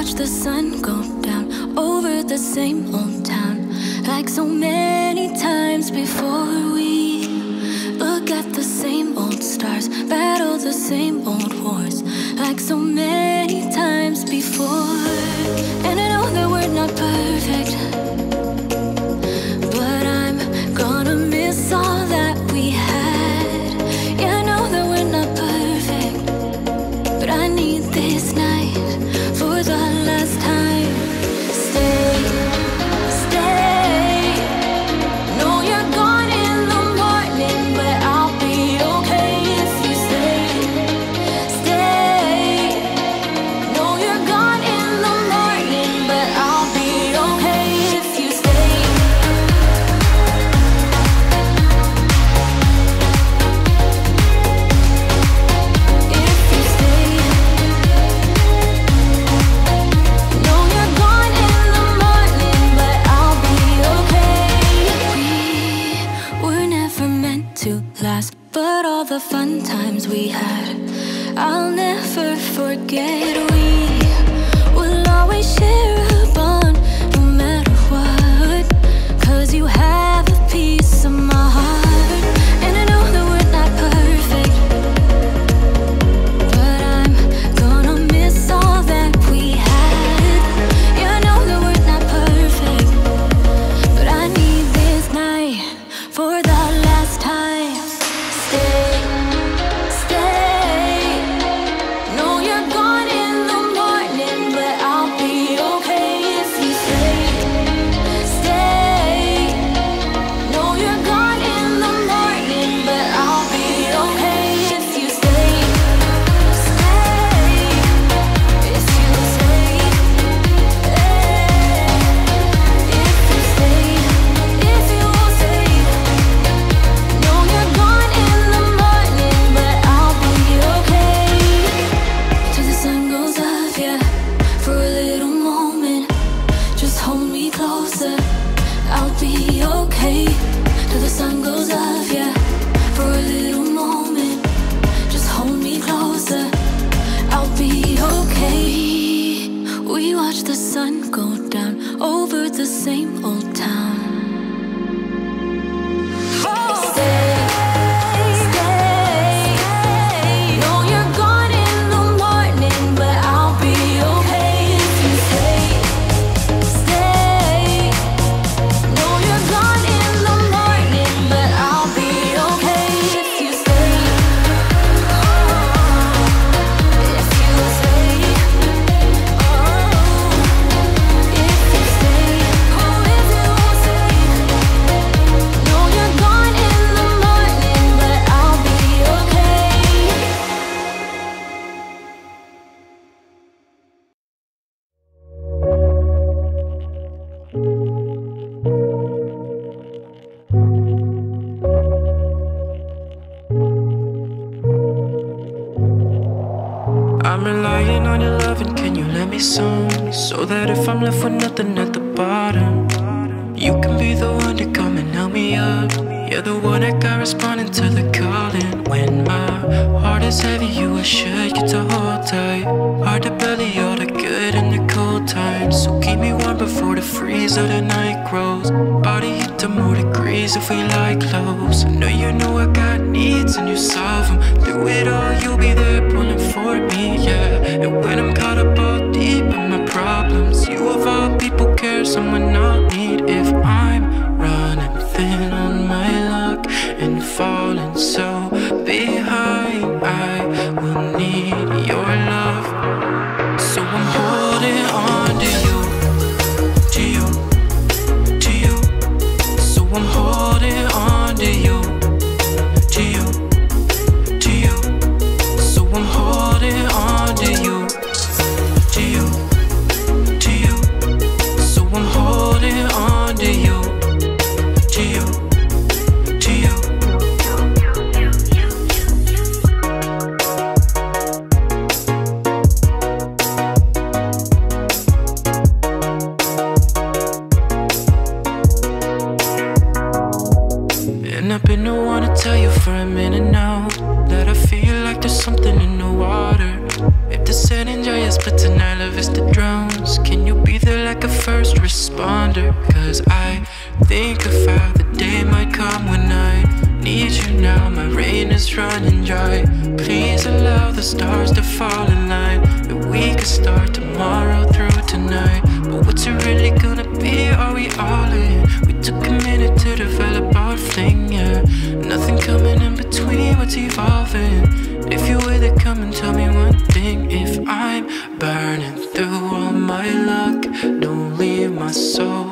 watch the sun go down over the same old town, like so many times before. We look at the same old stars, battle the same old wars, like so many times before. And I know that we're not perfect, but I'm gonna miss all that we had. Yeah, I know that we're not perfect. But I need this night the fun times we had, I'll never forget. We will always share same So that if I'm left with nothing at the bottom You can be the one to come and help me up. You're the one that got responding to the calling. When my heart is heavy you assured you to hold tight. Hard to belly all the good in the cold times So keep me warm before the freeze of the night grows. Body heat to more degrees if we like close. I know you know I got needs and you solve them Through it all you'll be there pulling for me, yeah. And when I'm caught up someone I'll been the to tell you for a minute now That I feel like there's something in the water If the San Andreas, but tonight love is the drones. Can you be there like a first responder? Cause I think of how the day might come when I need you now. My rain is running dry. Please allow the stars to fall in line. And we could start tomorrow through tonight. But what's it really don't leave my soul